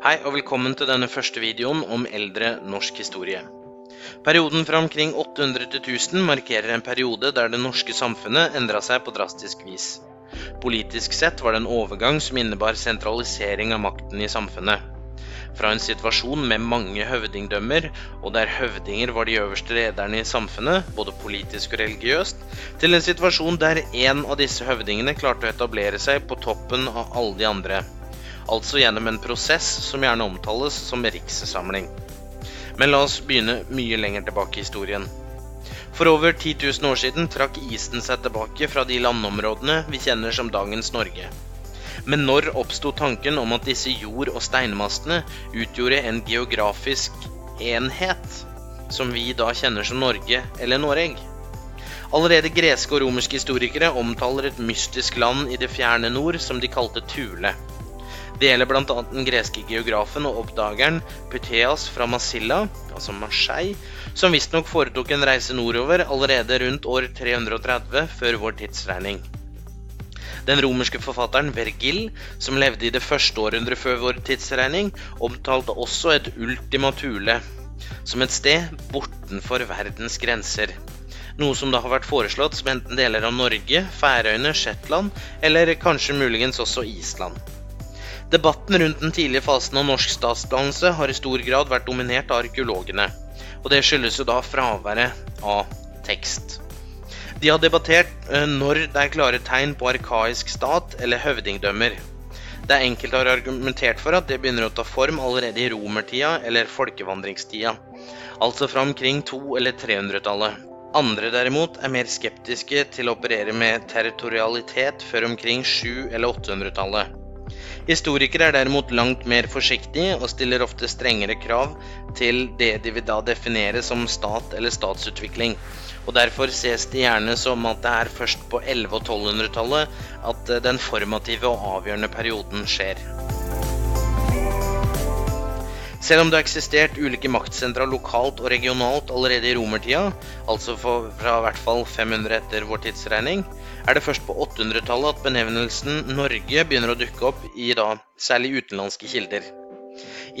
Hei og velkommen til denne første videoen om eldre norsk historie. Perioden fra omkring 800 til 1000 markerer en periode der det norske samfunnet endra seg på drastisk vis. Politisk sett var det en overgang som innebar sentralisering av makten i samfunnet. Fra en situasjon med mange høvdingdømmer, og der høvdinger var de øverste lederne i samfunnet, både politisk og religiøst, til en situasjon der en av disse høvdingene klarte å etablere seg på toppen av alle de andre altså gjennom en prosess som gjerne omtales som rikssamling. Men la oss begynne mye lenger tilbake i historien. For over 10 000 år siden trakk isen seg tilbake fra de landområdene vi kjenner som dagens Norge. Men når oppsto tanken om at disse jord- og steinmastene utgjorde en geografisk enhet, som vi da kjenner som Norge eller Noreg? Allerede greske og romerske historikere omtaler et mystisk land i det fjerne nord som de kalte Thule. Det gjelder bl.a. den greske geografen og oppdageren Pytheas fra Masilla, altså Marseille, som visstnok foretok en reise nordover allerede rundt år 330 før vår tidsregning. Den romerske forfatteren Vergil, som levde i det første århundret før vår tidsregning, omtalte også et ultima thule, som et sted bortenfor verdens grenser. Noe som da har vært foreslått som enten deler av Norge, Færøyene, Shetland eller kanskje muligens også Island. Debatten rundt den tidlige fasen av norsk statsdannelse har i stor grad vært dominert av arkeologene. Og det skyldes jo da fraværet av tekst. De har debattert eh, når det er klare tegn på arkaisk stat eller høvdingdømmer. Det er enkelte har argumentert for at det begynner å ta form allerede i romertida eller folkevandringstida, altså fra omkring 200- eller 300-tallet. Andre derimot er mer skeptiske til å operere med territorialitet før omkring 700- eller 800-tallet. Historikere er derimot langt mer forsiktige og stiller ofte strengere krav til det de vil da definere som stat eller statsutvikling. Og Derfor ses det gjerne som at det er først på 1100- og 1200-tallet at den formative og avgjørende perioden skjer. Selv om det har eksistert ulike maktsentra lokalt og regionalt allerede i romertida, altså fra hvert fall 500 etter vår tidsregning, er det først på 800-tallet at benevnelsen Norge begynner å dukke opp i da særlig utenlandske kilder.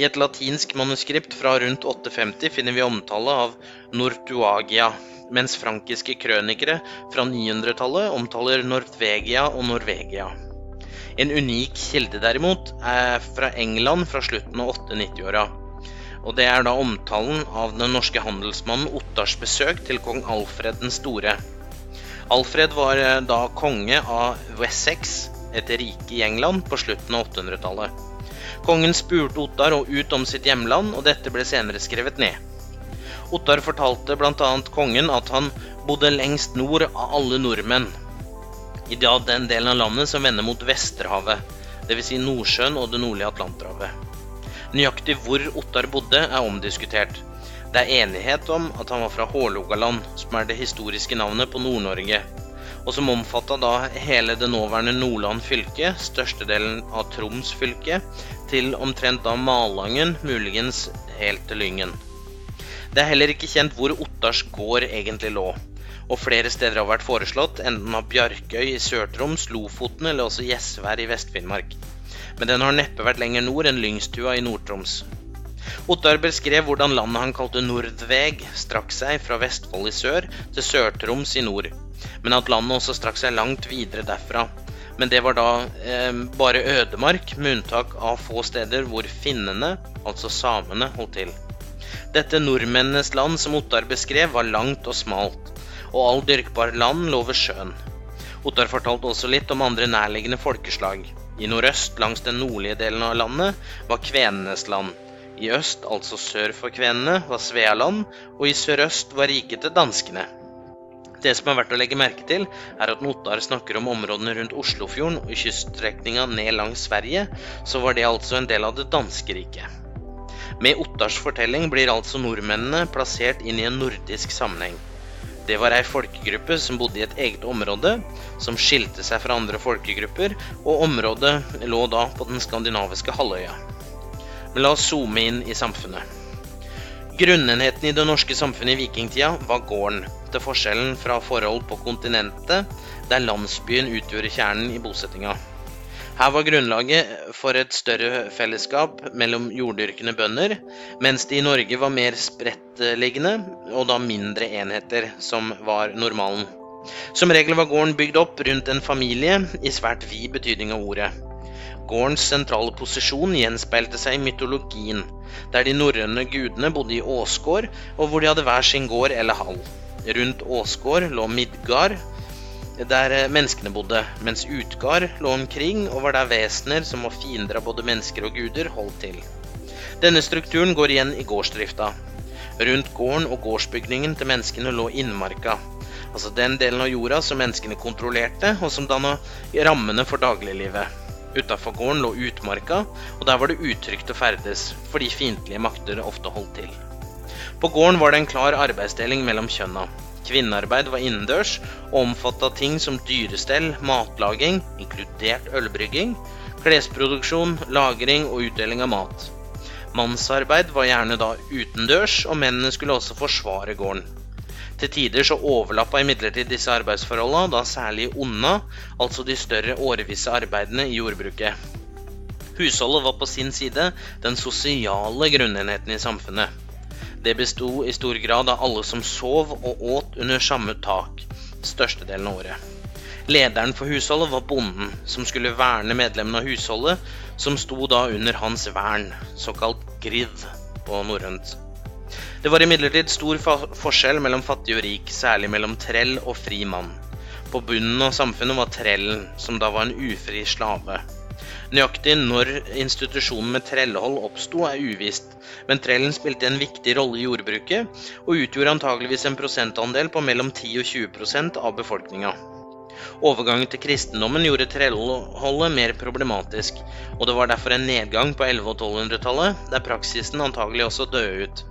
I et latinsk manuskript fra rundt 850 finner vi omtale av Nortuagia, mens frankiske krønikere fra 900-tallet omtaler Norvegia og Norvegia. En unik kilde derimot er fra England fra slutten av 890-åra. Og det er da omtalen av den norske handelsmannen Ottars besøk til kong Alfred den store. Alfred var eh, da konge av Wessex, et rike i England, på slutten av 800-tallet. Kongen spurte Ottar ut om sitt hjemland, og dette ble senere skrevet ned. Ottar fortalte bl.a. kongen at han bodde lengst nord av alle nordmenn, i den delen av landet som vender mot Vesterhavet, dvs. Si Nordsjøen og det nordlige Atlanterhavet. Nøyaktig hvor Ottar bodde, er omdiskutert. Det er enighet om at han var fra Hålogaland, som er det historiske navnet på Nord-Norge, og som omfatta da hele det nåværende Nordland fylke, størstedelen av Troms fylke, til omtrent da Malangen, muligens helt til Lyngen. Det er heller ikke kjent hvor Ottars gård egentlig lå og flere steder har vært foreslått, enten av Bjarkøy i Sør-Troms, Lofoten eller også Gjesvær i Vest-Finnmark. Men den har neppe vært lenger nord enn Lyngstua i Nord-Troms. Ottar beskrev hvordan landet han kalte Nordveg, strakk seg fra Vestfold i sør til Sør-Troms i nord, men at landet også strakk seg langt videre derfra. Men det var da eh, bare ødemark, med unntak av få steder hvor finnene, altså samene, holdt til. Dette nordmennenes land som Ottar beskrev, var langt og smalt og all dyrkbar land lå ved sjøen. Ottar fortalte også litt om andre nærliggende folkeslag. I nordøst, langs den nordlige delen av landet, var kvenenes land. I øst, altså sør for kvenene, var Svealand, og i sørøst var riket til danskene. Det som er verdt å legge merke til, er at når Ottar snakker om områdene rundt Oslofjorden og kyststrekninga ned langs Sverige, så var det altså en del av det danske riket. Med Ottars fortelling blir altså nordmennene plassert inn i en nordisk sammenheng. Det var ei folkegruppe som bodde i et eget område, som skilte seg fra andre folkegrupper, og området lå da på den skandinaviske halvøya. Men la oss zoome inn i samfunnet. Grunnenheten i det norske samfunnet i vikingtida var gården, til forskjellen fra forhold på kontinentet, der landsbyen utgjorde kjernen i bosettinga. Her var grunnlaget for et større fellesskap mellom jorddyrkende bønder, mens det i Norge var mer spredtliggende, og da mindre enheter som var normalen. Som regel var gården bygd opp rundt en familie i svært vid betydning av ordet. Gårdens sentrale posisjon gjenspeilte seg i mytologien, der de norrøne gudene bodde i åsgård, og hvor de hadde hver sin gård eller hall. Rundt åsgård lå Midgard, der eh, menneskene bodde, mens Utgard lå omkring og var der vesener som var fiender av både mennesker og guder, holdt til. Denne strukturen går igjen i gårdsdrifta. Rundt gården og gårdsbygningen til menneskene lå innmarka, altså den delen av jorda som menneskene kontrollerte, og som danna rammene for dagliglivet. Utafor gården lå utmarka, og der var det utrygt å ferdes, fordi fiendtlige makter ofte holdt til. På gården var det en klar arbeidsdeling mellom kjønna. Kvinnearbeid var innendørs og omfatta ting som dyrestell, matlaging, inkludert ølbrygging, klesproduksjon, lagring og utdeling av mat. Mannsarbeid var gjerne da utendørs, og mennene skulle også forsvare gården. Til tider så overlappa imidlertid disse arbeidsforholda, da særlig onna, altså de større årevisse arbeidene i jordbruket. Husholdet var på sin side den sosiale grunnenheten i samfunnet. Det besto i stor grad av alle som sov og åt under samme tak størstedelen av året. Lederen for husholdet var bonden, som skulle verne medlemmene av husholdet, som sto da under hans vern, såkalt grid på norrønt. Det var imidlertid stor forskjell mellom fattig og rik, særlig mellom trell og fri mann. På bunnen av samfunnet var trellen, som da var en ufri slave. Nøyaktig når institusjonen med trellehold oppsto, er uvisst, men trellen spilte en viktig rolle i jordbruket, og utgjorde antageligvis en prosentandel på mellom 10 og 20% av befolkninga. Overgangen til kristendommen gjorde trellholdet mer problematisk, og det var derfor en nedgang på 1100- og 1200-tallet, der praksisen antagelig også døde ut.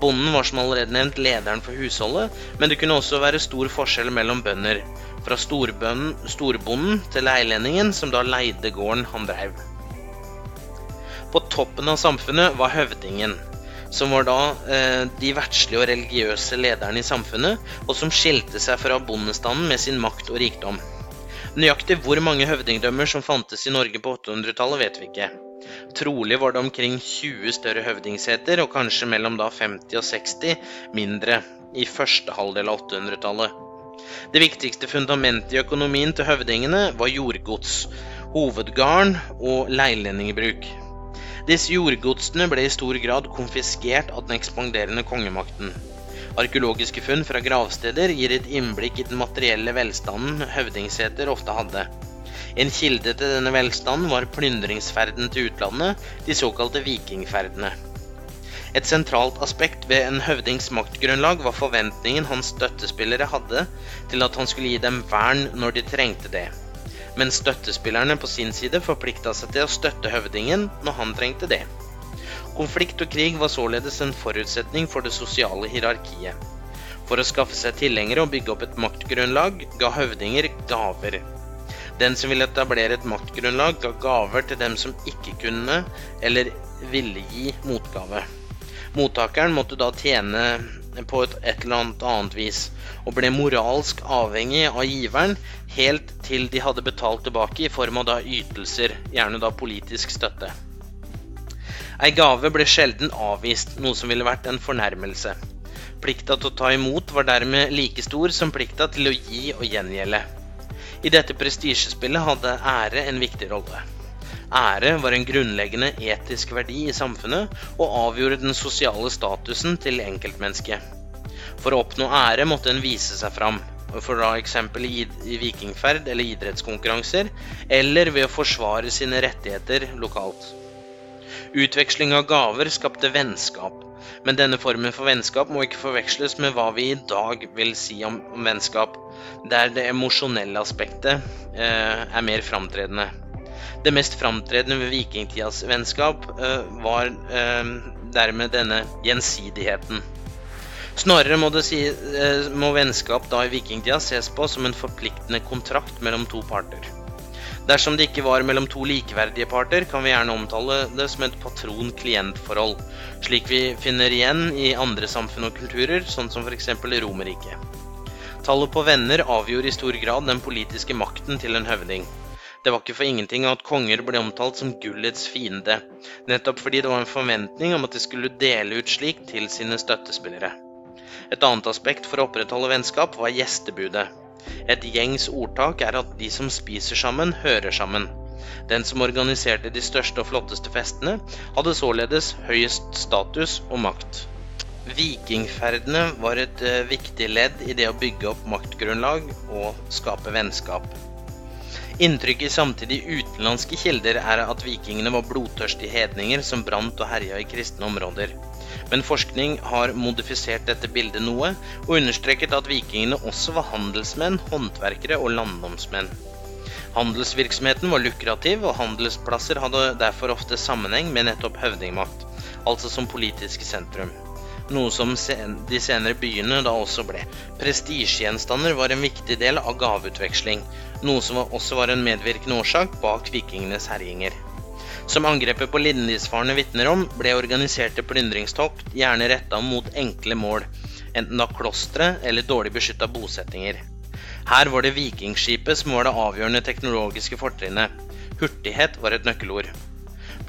Bonden var som allerede nevnt lederen for husholdet, men det kunne også være stor forskjell mellom bønder fra storbonden til leilendingen, som da leide gården han dreiv. På toppen av samfunnet var høvdingen, som var da eh, de verdslige og religiøse lederne i samfunnet, og som skilte seg fra bondestanden med sin makt og rikdom. Nøyaktig hvor mange høvdingdømmer som fantes i Norge på 800-tallet, vet vi ikke. Trolig var det omkring 20 større høvdingseter, og kanskje mellom da 50 og 60 mindre i første halvdel av 800-tallet. Det viktigste fundamentet i økonomien til høvdingene var jordgods, hovedgarn og leilendingbruk. Disse jordgodsene ble i stor grad konfiskert av den ekspanderende kongemakten. Arkeologiske funn fra gravsteder gir et innblikk i den materielle velstanden høvdingseter ofte hadde. En kilde til denne velstanden var plyndringsferden til utlandet, de såkalte vikingferdene. Et sentralt aspekt ved en høvdings maktgrunnlag var forventningen hans støttespillere hadde til at han skulle gi dem vern når de trengte det, Men støttespillerne på sin side forplikta seg til å støtte høvdingen når han trengte det. Konflikt og krig var således en forutsetning for det sosiale hierarkiet. For å skaffe seg tilhengere og bygge opp et maktgrunnlag ga høvdinger gaver. Den som ville etablere et maktgrunnlag, ga gaver til dem som ikke kunne eller ville gi motgave. Mottakeren måtte da tjene på et, eller annet annet vis, og ble moralsk avhengig av giveren helt til de hadde betalt tilbake i form av da ytelser, gjerne da politisk støtte. Ei gave ble sjelden avvist, noe som ville vært en fornærmelse. Plikta til å ta imot var dermed like stor som plikta til å gi og gjengjelde. I dette prestisjespillet hadde ære en viktig rolle. Ære var en grunnleggende etisk verdi i samfunnet og avgjorde den sosiale statusen til enkeltmennesket. For å oppnå ære måtte en vise seg fram, for eksempel i, vikingferd eller idrettskonkurranser, eller ved å forsvare sine rettigheter lokalt. Utveksling av gaver skapte vennskap, men denne formen for vennskap må ikke forveksles med hva vi i dag vil si om, vennskap, der det emosjonelle aspektet eh, er mer framtredende. Det mest framtredende ved vikingtidas vennskap uh, var uh, dermed denne gjensidigheten. Snarere må, si, uh, må vennskap da i vikingtida ses på som en forpliktende kontrakt mellom to parter. Dersom det ikke var mellom to likeverdige parter, kan vi gjerne omtale det som et patron-klient-forhold, slik vi finner igjen i andre samfunn og kulturer, sånn som f.eks. Romerriket. Tallet på venner avgjorde i stor grad den politiske makten til en høvding. Det var ikke for ingenting at konger ble omtalt som gullets fiende, nettopp fordi det var en forventning om at de skulle dele ut slikt til sine støttespillere. Et annet aspekt for å opprettholde vennskap var gjestebudet. Et gjengs ordtak er at de som spiser sammen, hører sammen. Den som organiserte de største og flotteste festene, hadde således høyest status og makt. Vikingferdene var et uh, viktig ledd i det å bygge opp maktgrunnlag og skape vennskap. Inntrykket i samtidig utenlandske kilder er at vikingene var blodtørstige hedninger som brant og herja i kristne områder. Men forskning har modifisert dette bildet noe, og understreket at vikingene også var handelsmenn, håndverkere og landdomsmenn. Handelsvirksomheten var lukrativ, og handelsplasser hadde derfor ofte sammenheng med nettopp høvdingmakt, altså som politiske sentrum noe som de senere byene da også ble. Prestisjegjenstander var en viktig del av gaveutveksling, noe som også var en medvirkende årsak bak vikingenes herjinger. Som angrepet på Lindisfarene vitner om, ble organiserte plyndringstokt gjerne retta mot enkle mål, enten da klostre eller dårlig beskytta bosettinger. Her var det vikingskipet som var det avgjørende teknologiske fortrinnet. Hurtighet var et nøkkelord.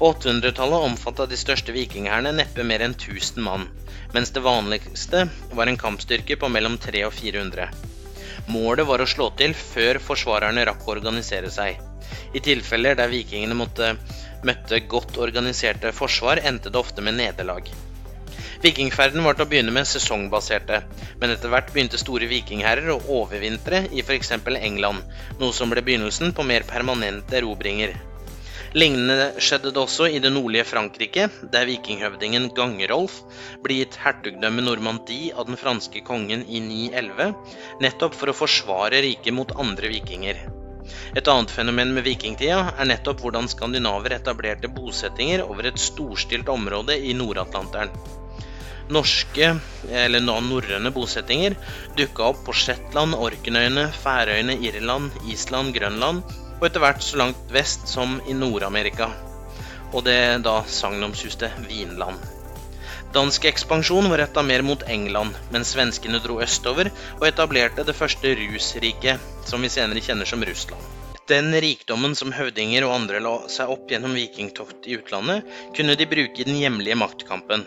På 800-tallet omfatta de største vikinghærene neppe mer enn 1000 mann mens det vanligste var en kampstyrke på mellom 300 og 400. Målet var å slå til før forsvarerne rakk å organisere seg. I tilfeller der vikingene måtte møtte godt organiserte forsvar, endte det ofte med nederlag. Vikingferden var til å begynne med sesongbaserte, men etter hvert begynte store vikingherrer å overvintre i f.eks. England, noe som ble begynnelsen på mer permanente erobringer. Lignende skjedde det også i det nordlige Frankrike, der vikinghøvdingen Gangerolf ble gitt hertugdømmet Normandie av den franske kongen i 911, nettopp for å forsvare riket mot andre vikinger. Et annet fenomen med vikingtida er nettopp hvordan skandinaver etablerte bosettinger over et storstilt område i Nord-Atlanteren. Norske, eller norrøne bosettinger dukka opp på Shetland, Orkenøyene, Færøyene, Irland, Island, Grønland og etter hvert så langt vest som i Nord-Amerika, og det da sagnomsuste Vinland. Dansk ekspansjon var retta mer mot England, men svenskene dro østover og etablerte det første rusriket, som vi senere kjenner som Russland. Den rikdommen som høvdinger og andre la seg opp gjennom vikingtokt i utlandet, kunne de bruke i den hjemlige maktkampen.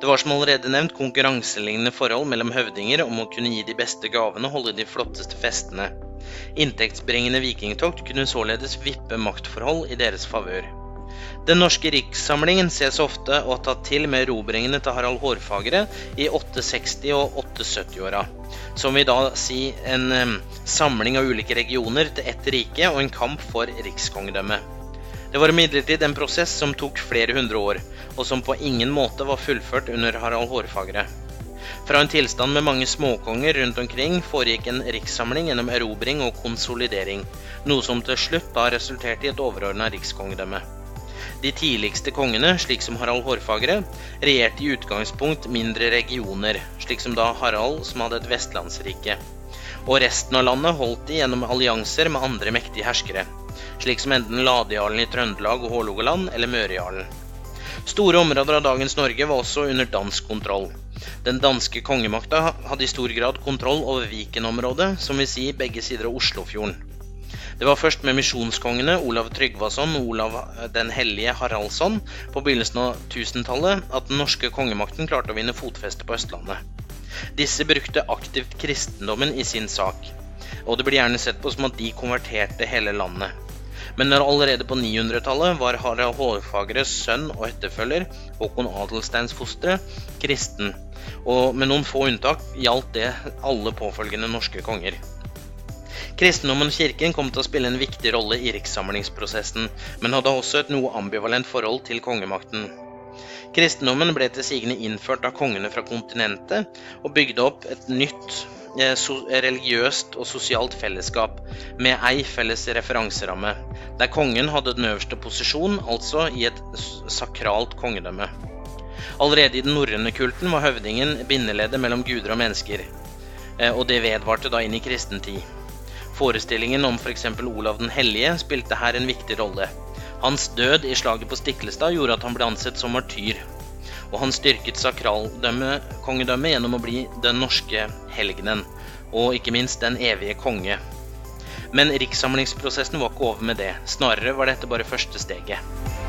Det var som allerede nevnt konkurranselignende forhold mellom høvdinger om å kunne gi de beste gavene og holde de flotteste festene. Inntektsbringende vikingtokt kunne således vippe maktforhold i deres favør. Den norske rikssamlingen ses ofte ha tatt til med erobringene til Harald Hårfagre i 860- og 870-åra, som vil da si en um, samling av ulike regioner til ett rike og en kamp for rikskongedømme. Det var imidlertid en prosess som tok flere hundre år, og som på ingen måte var fullført under Harald Hårfagre. Fra en tilstand med mange småkonger rundt omkring foregikk en rikssamling gjennom erobring og konsolidering, noe som til slutt da resulterte i et overordna rikskongedømme. De tidligste kongene, slik som Harald Hårfagre, regjerte i utgangspunkt mindre regioner, slik som da Harald, som hadde et vestlandsrike. Og resten av landet holdt de gjennom allianser med andre mektige herskere, slik som enten Ladejarlen i Trøndelag og Hålogaland eller Mørejarlen. Store områder av dagens Norge var også under dansk kontroll. Den danske kongemakta hadde i stor grad kontroll over Viken-området, som vil si begge sider av Oslofjorden. Det var først med misjonskongene Olav Tryggvason og Olav den hellige Haraldsson på begynnelsen av 1000-tallet at den norske kongemakten klarte å vinne fotfeste på Østlandet. Disse brukte aktivt kristendommen i sin sak, og det blir gjerne sett på som at de konverterte hele landet. Men allerede på 900-tallet var Harald Hårfagres sønn og etterfølger, Håkon Adelsteins fostre, kristen og med noen få unntak gjaldt det alle påfølgende norske konger. Kristendommen og kirken kom til å spille en viktig rolle i rikssamlingsprosessen, men hadde også et noe ambivalent forhold til kongemakten. Kristendommen ble til sigende innført av kongene fra kontinentet, og bygde opp et nytt religiøst og sosialt fellesskap, med ei felles referanseramme, der kongen hadde den øverste posisjon, altså i et sakralt kongedømme. Allerede i den norrøne kulten var høvdingen bindeleddet mellom guder og mennesker, eh, og det vedvarte da inn i kristen tid. Forestillingen om f.eks. Olav den hellige spilte her en viktig rolle. Hans død i slaget på Stiklestad gjorde at han ble ansett som martyr, og han styrket sakraldømme-kongedømmet gjennom å bli den norske helgenen, og ikke minst den evige konge. Men rikssamlingsprosessen var ikke over med det. Snarere var dette bare første steget.